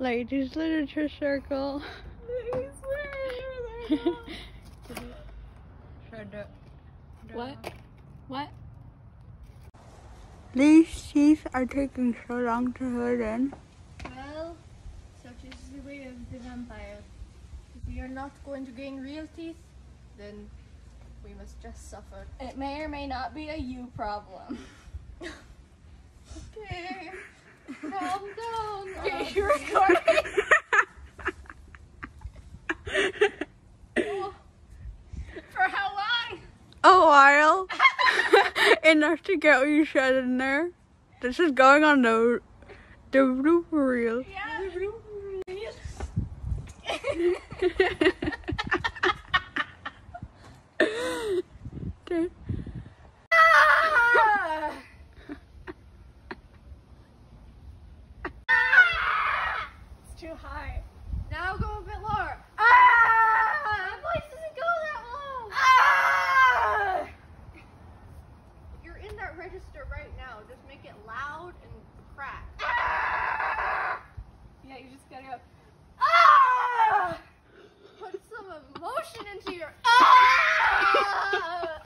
Ladies Literature Circle. what? What? These teeth are taking so long to put in. Well, such is the way of the vampire. If we are not going to gain real teeth, then we must just suffer. It may or may not be a you problem. Okay, calm down. Okay, oh. you're recording. Oh, For how long? A while. Enough to get what you said in there. This is going on the the reel. Okay. Ah! it's too high. now go a bit lower. Ah! My voice doesn't go that low. Ah! You're in that register right now. Just make it loud and crack. Yeah, you just gotta go. Ah! Put some emotion into your. Ah!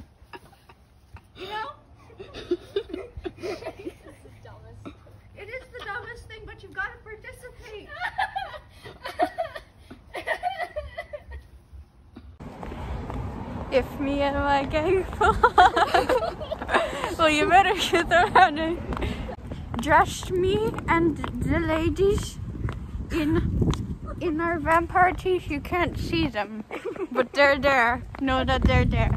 You know? this is the dumbest. It is the dumbest thing, but you've got to participate. If me and my gang fall, well, you better get around it. Just me and the ladies in in our vampire teeth. You can't see them, but they're there. Know that they're there.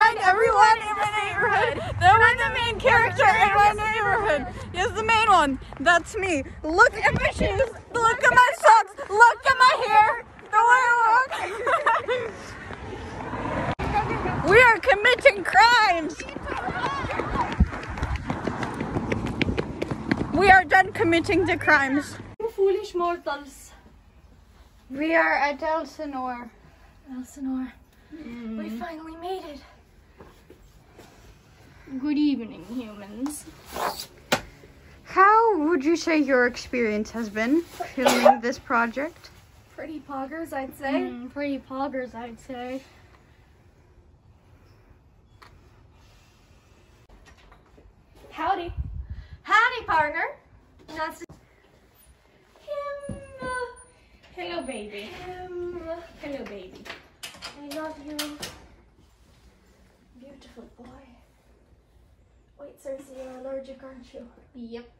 And everyone in my neighborhood. They're the main character in my neighborhood. Yes, the main one. That's me. Look at my shoes. Look at my socks. Look at my hair. The way I walk. We are committing crimes. We are done committing the crimes. Foolish mortals. We are at Elsinore. Elsinore, we finally made it. Good evening, humans. How would you say your experience has been filming this project? Pretty poggers, I'd say. Mm, pretty poggers, I'd say. That's him. Hello, baby. Him. Hello, baby. I love you. Beautiful boy. Wait, Cersei, you're allergic, aren't you? Yep.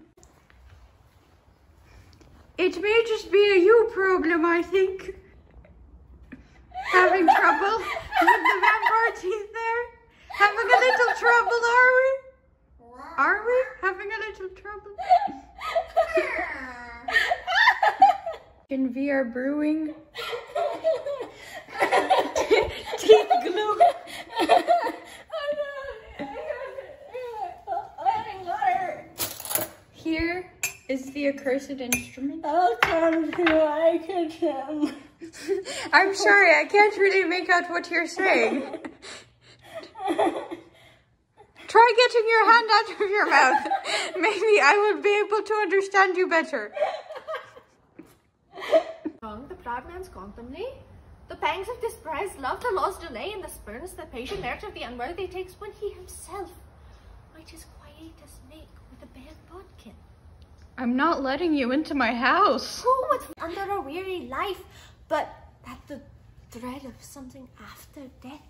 It may just be a you problem, I think. Having trouble with the vampire teeth there? Having a little trouble, are we? Are we having a little trouble? And we are brewing teeth glue. Here is the accursed instrument. I'll Welcome to my kitchen. I'm sorry, I can't really make out what you're saying. Try getting your hand out of your mouth. Maybe I will be able to understand you better. The proud man's contumely. The pangs of despair, love, the lost delay, and the spurns the patient merit of the unworthy takes when he himself might his quietus make with a bare bodkin. I'm not letting you into my house. Who would under a weary life, but that the dread of something after death?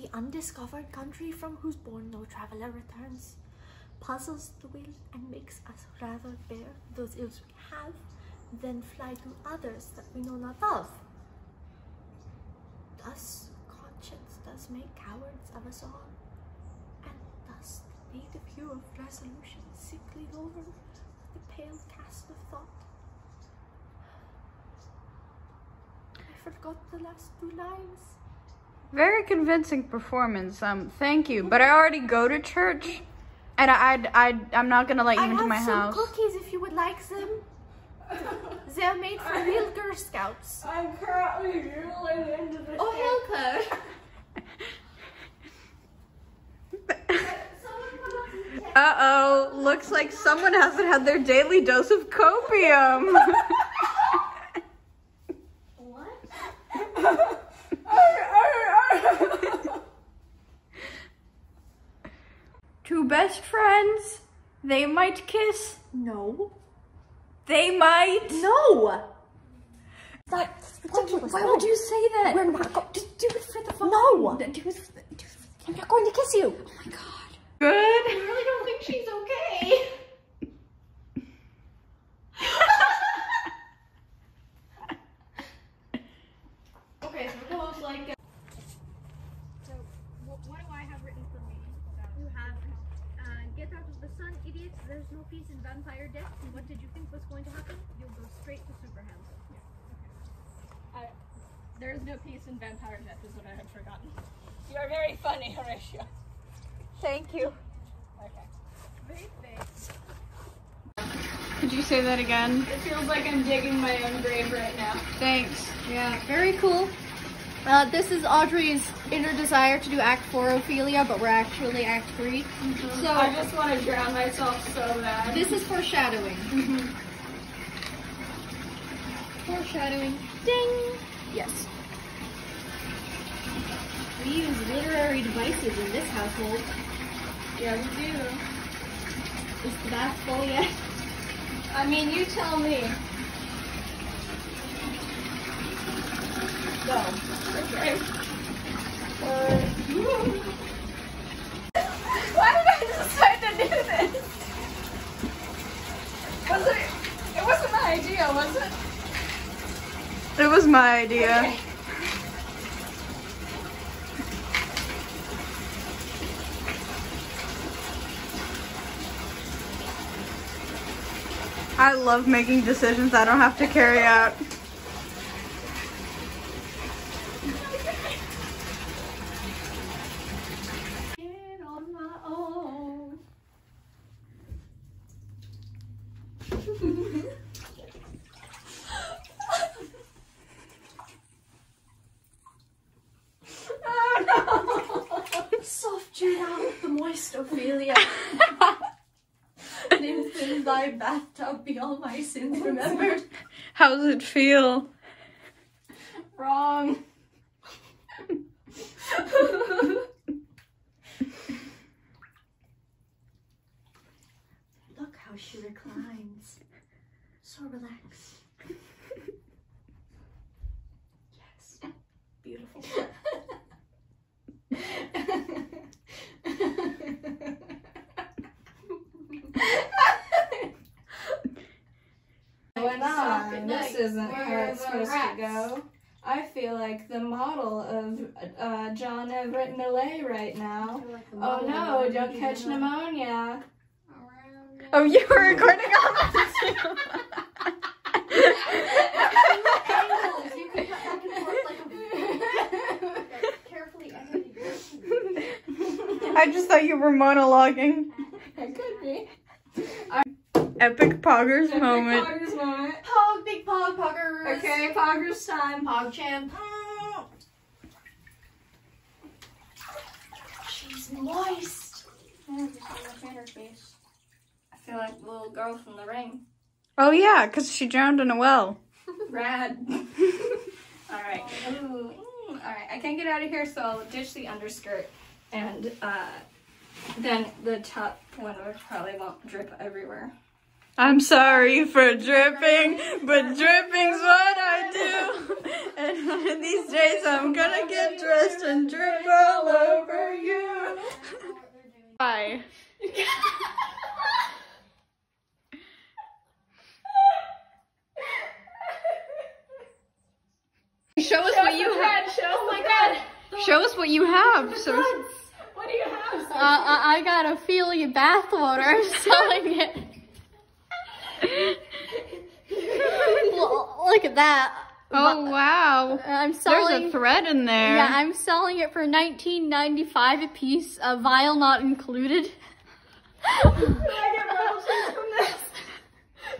The undiscovered country from whose bourne no traveller returns, puzzles the will and makes us rather bear those ills we have, than fly to others that we know not of. Thus conscience does make cowards of us all, and thus the native hue of resolution sickly over with the pale cast of thought. I forgot the last two lines. Very convincing performance. Um, thank you. But I already go to church, and I, I, I I'm not gonna let you I into have my some house. cookies if you would like them. They're made for real Girl Scouts. I'm currently drooling into the Oh, Hilke. Uh, Uh-oh, looks like someone hasn't had their daily dose of copium. What? Two best friends, they might kiss. No. They might. No! That's ridiculous. Why no. would you say that? We're not going Just do it for the fun. No. Do it for the, do it I'm not going to kiss you. Oh my god. Good. I really don't think she's okay. okay, so suppose like So, what, what do I have written for me? You have Get Out of the Sun, idiots. There's no peace in vampire death. What did you think was going to happen? You'll go straight to Super Hands. There is no peace in vampire death, is what I had forgotten. You are very funny, Horatio. Thank you. Okay. Great thanks. Could you say that again? It feels like I'm digging my own grave right now. Thanks. Yeah, very cool. Uh, this is Audrey's inner desire to do Act 4 Ophelia, but we're actually Act 3. So, I just want to drown myself so bad. this is foreshadowing. Foreshadowing. Ding! Yes. We use literary devices in this household. Yeah, we do. Is the bath full yet? I mean, you tell me. Go. Okay. Why did I decide to do this? Was it? It wasn't my idea, was it? It was my idea. I love making decisions I don't have to carry out. Get on my own. Oh no! Soft dew out the moist Ophelia. Nymph in thy bathtub be all my sins remembered. How does it feel? Wrong. Look how she reclines. So relaxed. Yes. Beautiful. Going Soft on. at This isn't Where how it's supposed rats? to go. I feel like the model of uh, John Everett Millais right now. Oh no, don't catch pneumonia. Oh, you were recording all this I just thought you were monologuing. It could be. Epic poggers Epic moment. Poggers moment. Pog, big pog, poggers. Okay, Poggers time. Pog champ. She's moist. I feel like the little girl from the ring. Oh yeah, because she drowned in a well. Rad. Alright. Ooh. mm, Alright, I can't get out of here, so I'll ditch the underskirt. And uh, then the top one which probably won't drip everywhere. I'm sorry for dripping, but dripping's what I do. And one of these days I'm gonna get dressed and drip all over you. Bye. Show us what you have. Oh my god! Show us what you have. So, uh, What do you have? Uh, uh, I, I got Ophelia bathwater. I'm selling it. Well, Look at that. oh wow, uh, I'm there's selling. a thread in there. Yeah, I'm selling it for 19.95 a piece, a vial not included.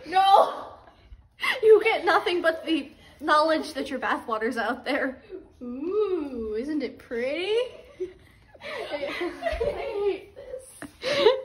No! You get nothing but the knowledge that your bathwater's out there. Ooh, isn't it pretty? I hate this.